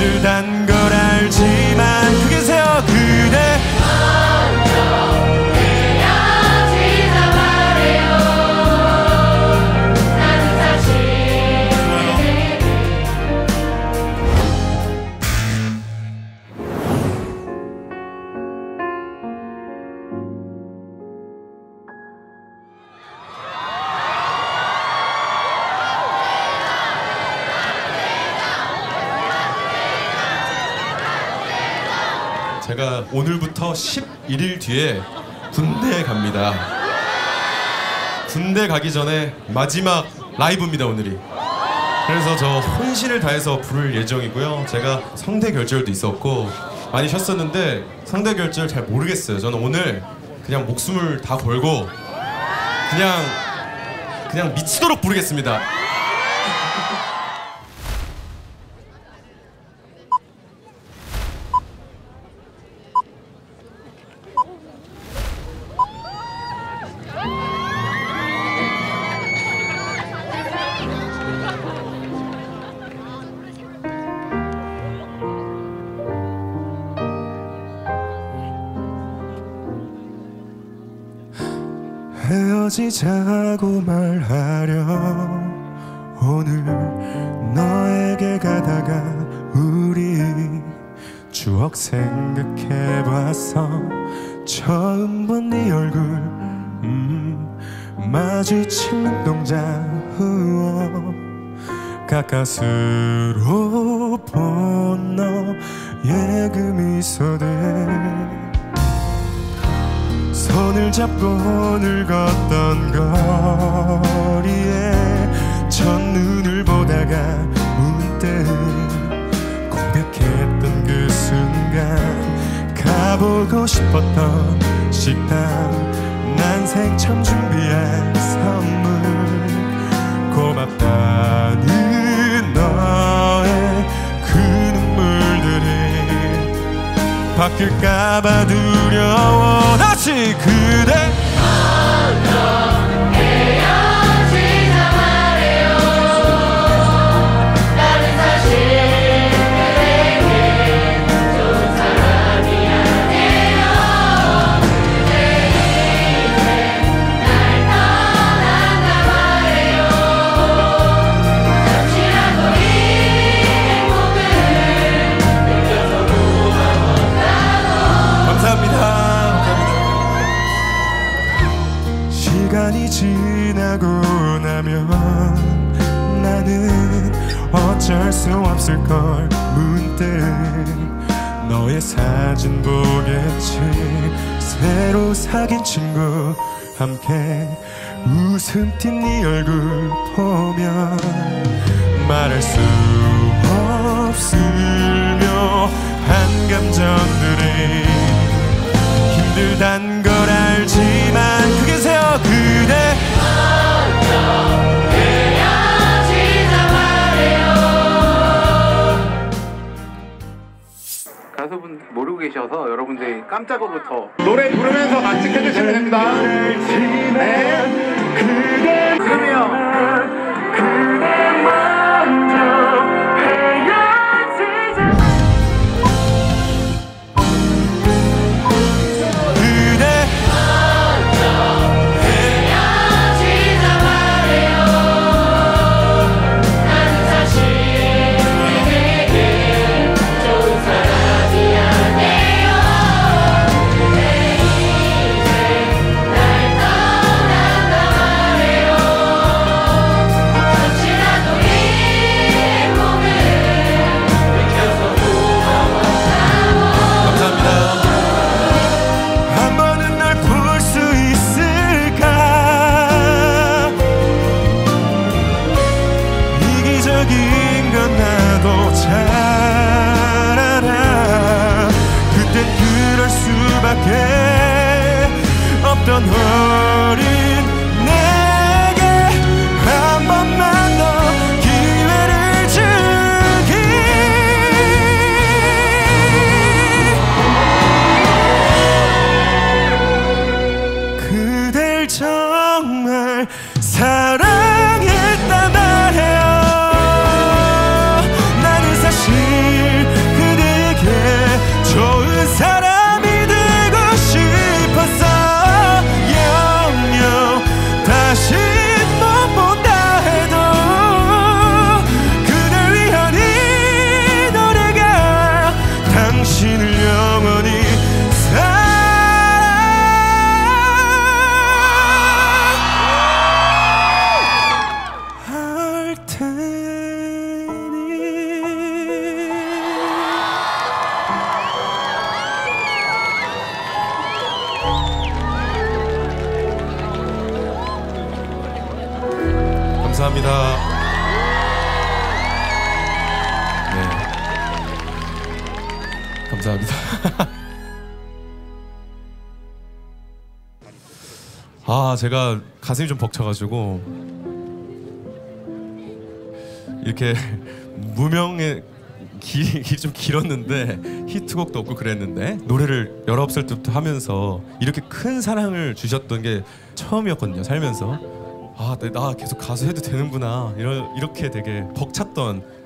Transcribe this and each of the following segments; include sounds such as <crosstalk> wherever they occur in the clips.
힘 제가 오늘부터 11일 뒤에 군대에 갑니다. 군대 가기 전에 마지막 라이브입니다 오늘이. 그래서 저 혼신을 다해서 부를 예정이고요. 제가 성대 결절도 있었고 많이 쉬었었는데 성대 결절 잘 모르겠어요. 저는 오늘 그냥 목숨을 다 걸고 그냥 그냥 미치도록 부르겠습니다. 헤어지자고 말하려 오늘 너에게 가다가 우리 추억 생각해봤어 처음 본 네 얼굴 음, 마주친 눈동자 후어 가까스로 본 너의 그 미소들 손을 잡고 늙었던 거리에 첫눈을 보다가 문득 고백했던 그 순간 가보고 싶었던 식당 난 생처음 준비한 선물. 고맙다 바뀔까봐 두려워. 다시 그대 사진 보겠지 새로 사귄 친구 함께 웃음 띤 네 얼굴 보면 말할 수 없으며 한 감정들이 힘들단 걸 알지만 그게 세요. 그대 계셔서 여러분들이 깜짝으로 더 노래 부르면서 같이 해주시면 됩니다. 네. unheard 감사합니다. <laughs> 아 제가 가슴이 좀 벅차가지고 이렇게 무명의 길이, 길이 좀 길었는데 히트곡도 없고 그랬는데 노래를 19살 때부터 하면서 이렇게 큰 사랑을 주셨던 게 처음이었거든요 살면서 아, 네, 나 계속 가수 해도 되는구나 이러, 이렇게 되게 벅찼던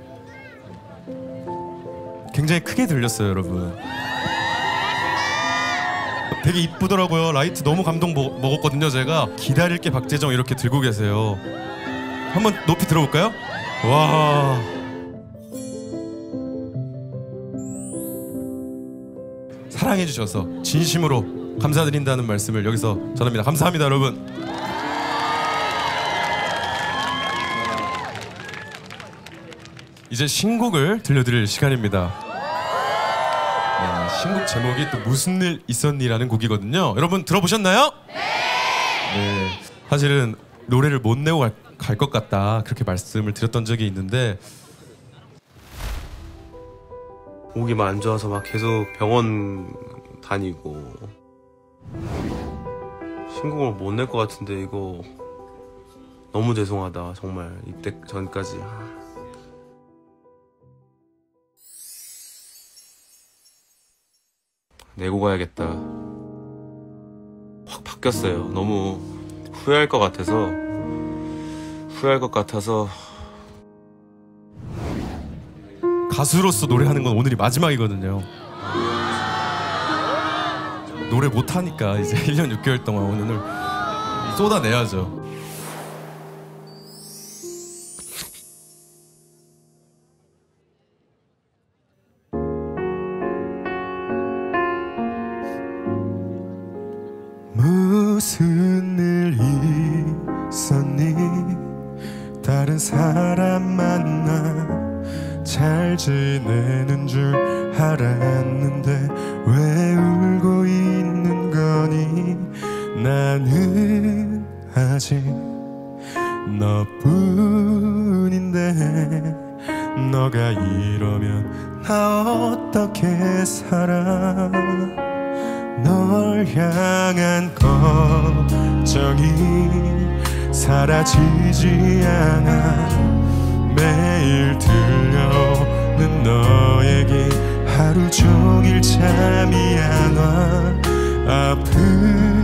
굉장히 크게 들렸어요 여러분 되게 이쁘더라고요 라이트 너무 감동 먹, 먹었거든요 제가 기다릴 게 박재정 이렇게 들고 계세요 한번 높이 들어볼까요? 와 사랑해 주셔서 진심으로 감사드린다는 말씀을 여기서 전합니다. 감사합니다, 여러분. 이제 신곡을 들려드릴 시간입니다. 네, 신곡 제목이 또 무슨 일 있었니라는 곡이거든요. 여러분 들어보셨나요? 네. 사실은 노래를 못 내고 갈 것 같다 그렇게 말씀을 드렸던 적이 있는데 목이 안 좋아서 막 계속 병원 다니고 신곡을 못 낼 것 같은데 이거 너무 죄송하다 정말 이때 전까지 내고 가야겠다 확 바뀌었어요 너무 후회할 것 같아서 후회할 것 같아서 가수로서 노래하는 건 오늘이 마지막이거든요. 노래 못 하니까 이제 <laughs> 1년 6개월 동안 오늘 쏟아내야죠. 다른 사람 만나 잘 지내는 줄 알았는데 왜 울고 있는 거니? 나는 아직 너뿐인데 너가 이러면 나 어떻게 살아? 널 향한 걱정이 사라지지 않아. 매일 들려오는 너에게 하루 종일 잠이 안 와. 앞으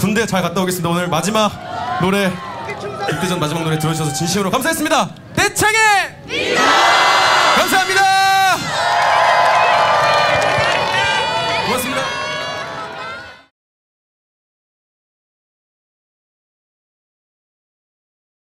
군대 잘 갔다 오겠습니다. 오늘 마지막 노래, 입대전 마지막 노래 들어주셔서 진심으로 감사했습니다. 대창의 감사합니다.